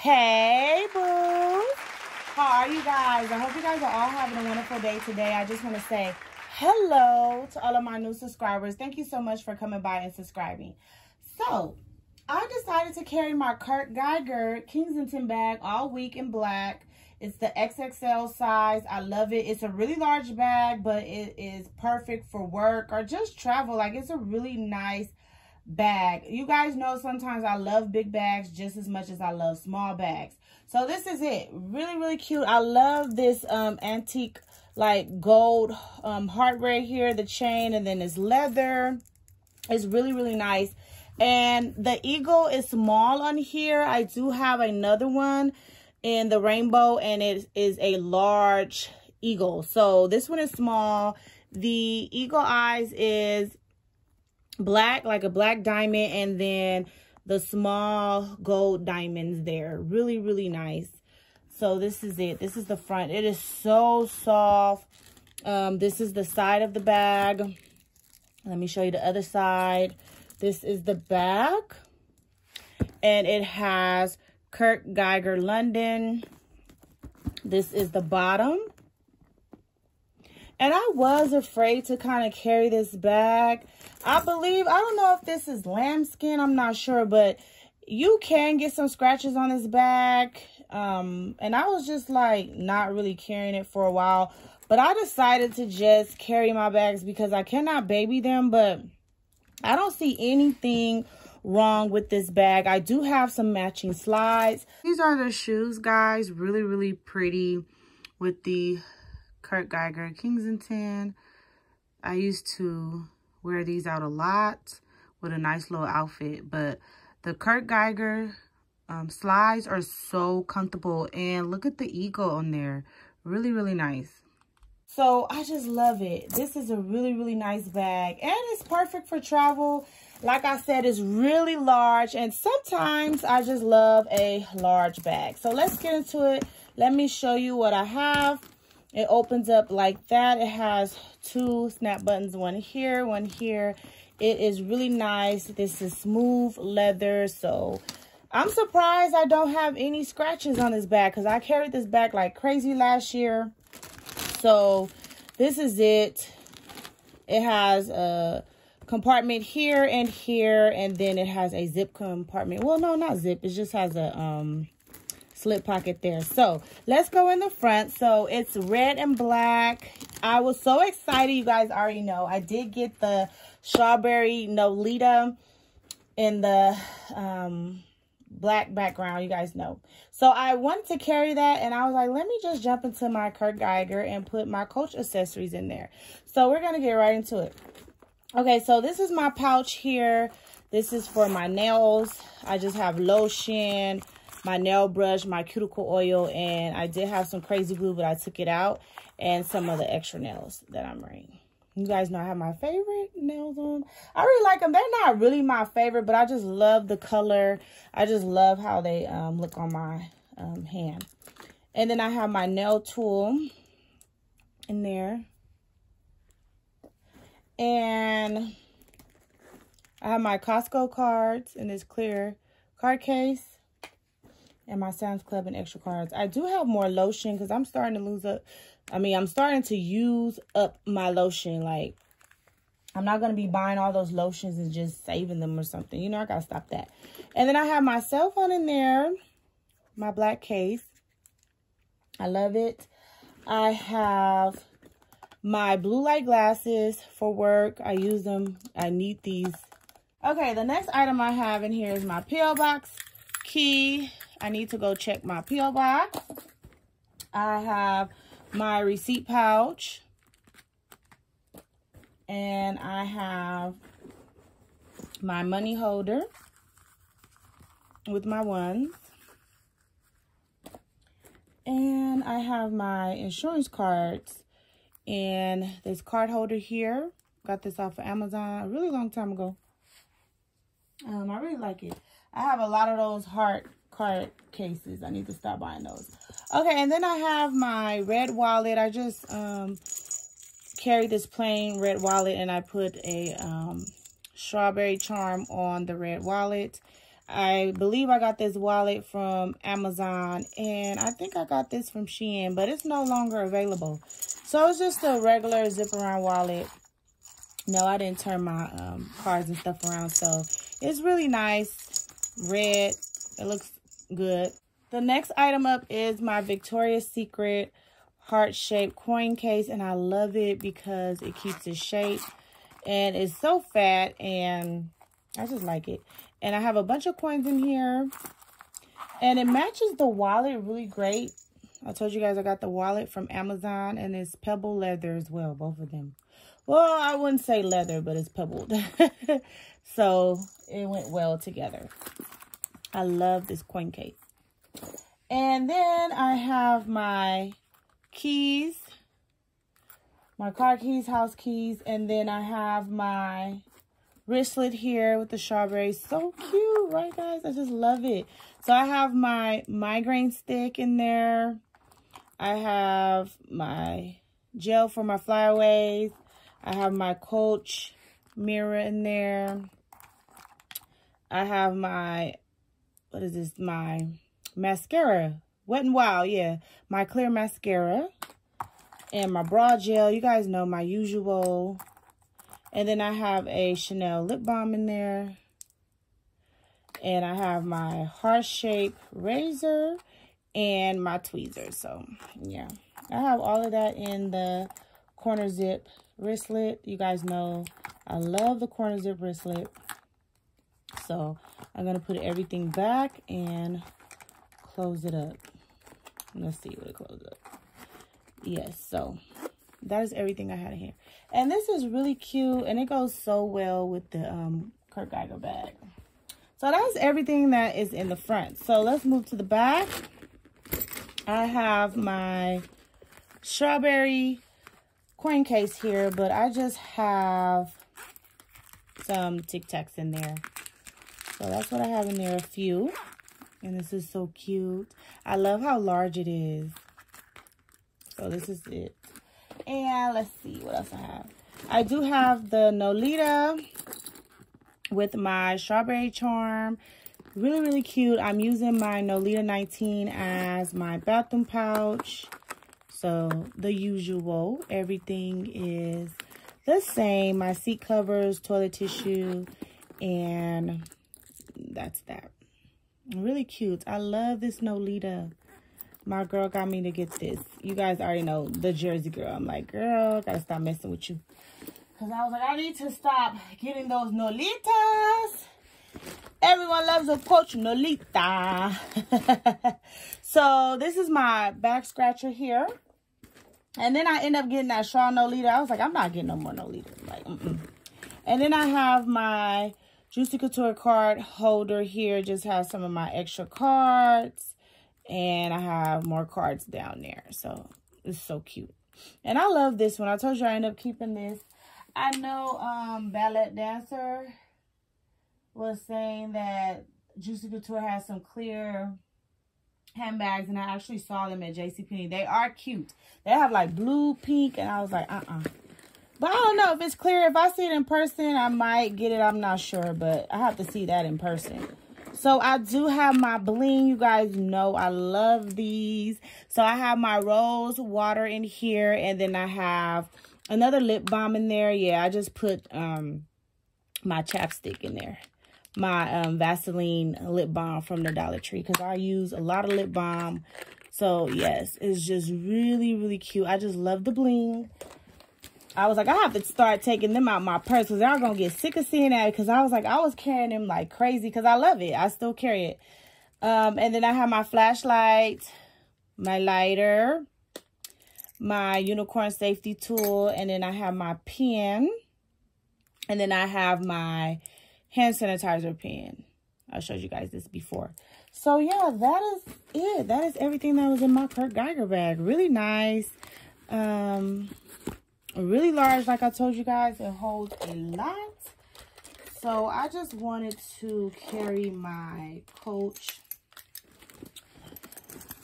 Hey, boo. How are you guys? I hope you guys are all having a wonderful day today. I just want to say hello to all of my new subscribers. Thank you so much for coming by and subscribing. So, I decided to carry my Kurt Geiger Kensington bag all week in black. It's the XXL size. I love it. It's a really large bag, but it is perfect for work or just travel. Like, it's a really nice bag. You guys know sometimes I love big bags just as much as I love small bags. So this is it. Really, really cute. I love this um, antique like gold um, heart right here, the chain, and then this leather. It's really, really nice. And the eagle is small on here. I do have another one in the rainbow, and it is a large eagle. So this one is small. The eagle eyes is black, like a black diamond, and then the small gold diamonds there. Really, really nice. So this is it. This is the front. It is so soft. Um, this is the side of the bag. Let me show you the other side. This is the back. And it has Kurt Geiger London. This is the bottom. And I was afraid to kind of carry this bag. I believe, I don't know if this is lambskin. I'm not sure, but you can get some scratches on this bag. Um, and I was just like not really carrying it for a while. But I decided to just carry my bags because I cannot baby them. But I don't see anything wrong with this bag. I do have some matching slides. These are the shoes, guys. Really, really pretty with the Kurt Geiger Kensington. I used to wear these out a lot with a nice little outfit. But the Kurt Geiger um, slides are so comfortable. And look at the eagle on there. Really, really nice. So I just love it. This is a really, really nice bag. And it's perfect for travel. Like I said, it's really large. And sometimes I just love a large bag. So let's get into it. Let me show you what I have. It opens up like that. It has two snap buttons, one here, one here. It is really nice. This is smooth leather. So I'm surprised I don't have any scratches on this bag because I carried this bag like crazy last year. So this is it. It has a compartment here and here. And then it has a zip compartment. Well, no, not zip. It just has a... um slip pocket there. So let's go in the front. So it's red and black. I was so excited. You guys already know. I did get the strawberry Nolita in the um, black background. You guys know. So I wanted to carry that. And I was like, let me just jump into my Kurt Geiger and put my Coach accessories in there. So we're going to get right into it. Okay, so this is my pouch here. This is for my nails. I just have lotion, my nail brush, my cuticle oil, and I did have some crazy glue, but I took it out, and some of the extra nails that I'm wearing. You guys know I have my favorite nails on. I really like them. They're not really my favorite, but I just love the color. I just love how they um, look on my um, hand. And then I have my nail tool in there. And I have my Costco cards in this clear card case and my Sam's Club and extra cards. I do have more lotion because I'm starting to lose up. I mean, I'm starting to use up my lotion. Like, I'm not going to be buying all those lotions and just saving them or something. You know, I got to stop that. And then I have my cell phone in there. My black case. I love it. I have my blue light glasses for work. I use them. I need these. Okay, the next item I have in here is my P.O. Box key I need to go check my P.O. box. I have my receipt pouch. And I have my money holder with my ones. And I have my insurance cards and this card holder here. Got this off of Amazon a really long time ago. Um, I really like it. I have a lot of those heart card cases. I need to stop buying those. Okay, and then I have my red wallet. I just um, carry this plain red wallet and I put a um, strawberry charm on the red wallet. I believe I got this wallet from Amazon. And I think I got this from Shein. But it's no longer available. So it's just a regular zip around wallet. No, I didn't turn my um, cards and stuff around. So it's really nice. Red. It looks good. The next item up is my Victoria's Secret heart-shaped coin case. And I love it because it keeps its shape. And it's so fat and I just like it. And I have a bunch of coins in here. And it matches the wallet really great. I told you guys I got the wallet from Amazon. And it's pebble leather as well, both of them. Well, I wouldn't say leather, but it's pebbled. so it went well together. I love this coin case. And then I have my keys, my car keys, house keys, and then I have my wristlet here with the strawberries. So cute, right guys? I just love it. So I have my migraine stick in there. I have my gel for my flyaways. I have my Coach mirror in there. I have my, what is this? My mascara Wet n Wild, yeah. My clear mascara. And my brow gel. You guys know my usual. And then I have a Chanel lip balm in there. And I have my heart shape razor and my tweezers. So, yeah. I have all of that in the corner zip wristlet. You guys know I love the corner zip wristlet. So, I'm going to put everything back and close it up. Let's see what it closes up. Yes, so that is everything I had in here. And this is really cute, and it goes so well with the um, Kurt Geiger bag. So that's everything that is in the front. So let's move to the back. I have my strawberry coin case here, but I just have some Tic Tacs in there. So that's what I have in there, a few. And this is so cute. I love how large it is. So this is it. And let's see what else I have. I do have the Nolita with my strawberry charm. Really, really cute. I'm using my Nolita 19 as my bathroom pouch. So the usual. Everything is the same. My seat covers, toilet tissue, and that's that. Really cute. I love this Nolita. My girl got me to get this. You guys already know the Jersey girl. I'm like, girl, I gotta stop messing with you. Because I was like, I need to stop getting those Nolitas. Everyone loves a Coach Nolita. so this is my back scratcher here. And then I end up getting that Shaw Nolita. I was like, I'm not getting no more Nolita. Like, mm -mm. And then I have my Juicy Couture card holder here just has some of my extra cards. And I have more cards down there. So it's so cute. And I love this one. I told you I end up keeping this. I know um, Ballet Dancer was saying that Juicy Couture has some clear handbags. And I actually saw them at JCPenney. They are cute. They have like blue, pink. And I was like, uh-uh. But I don't know if it's clear. If I see it in person, I might get it. I'm not sure, but I have to see that in person. So I do have my bling. You guys know I love these. So I have my rose water in here. And then I have another lip balm in there. Yeah, I just put um my chapstick in there. My um, Vaseline lip balm from the Dollar Tree. Because I use a lot of lip balm. So yes, it's just really, really cute. I just love the bling. I was like, I have to start taking them out my purse because y'all going to get sick of seeing that because I was like, I was carrying them like crazy because I love it. I still carry it. Um, and then I have my flashlight, my lighter, my unicorn safety tool, and then I have my pen. And then I have my hand sanitizer pen. I showed you guys this before. So, yeah, that is it. That is everything that was in my Kurt Geiger bag. Really nice. Um, really large like i told you guys it holds a lot so i just wanted to carry my coach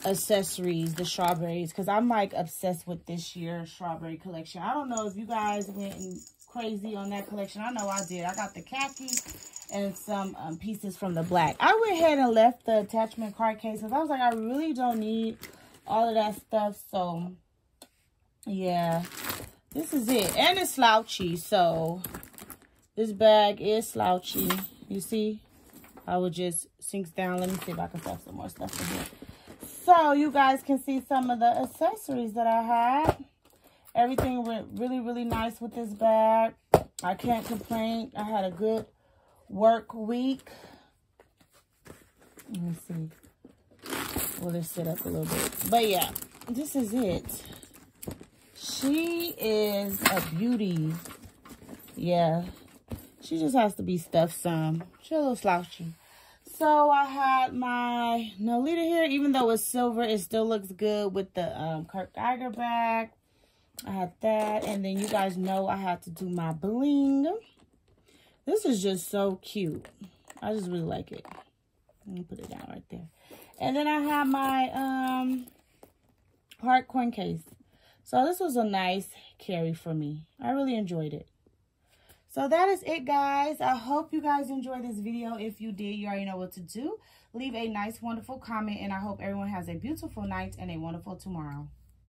accessories the strawberries because i'm like obsessed with this year's strawberry collection i don't know if you guys went crazy on that collection i know i did i got the khaki and some um, pieces from the black. I went ahead and left the attachment card cases. I was like, I really don't need all of that stuff. So, yeah, this is it. And it's slouchy. So, this bag is slouchy. You see? I would just sinks down. Let me see if I can stuff some more stuff in here. So, you guys can see some of the accessories that I had. Everything went really, really nice with this bag. I can't complain. I had a good work week. Let me see. Will it sit up a little bit? But yeah, this is it. She is a beauty. Yeah. She just has to be stuffed some. She's a little slouchy. So I had my Nolita here. Even though it's silver, it still looks good with the um, Kurt Geiger bag. I had that. And then you guys know I had to do my bling. This is just so cute. I just really like it. Let me put it down right there. And then I have my um heart coin case. So this was a nice carry for me. I really enjoyed it. So that is it, guys. I hope you guys enjoyed this video. If you did, you already know what to do. Leave a nice, wonderful comment, and I hope everyone has a beautiful night and a wonderful tomorrow.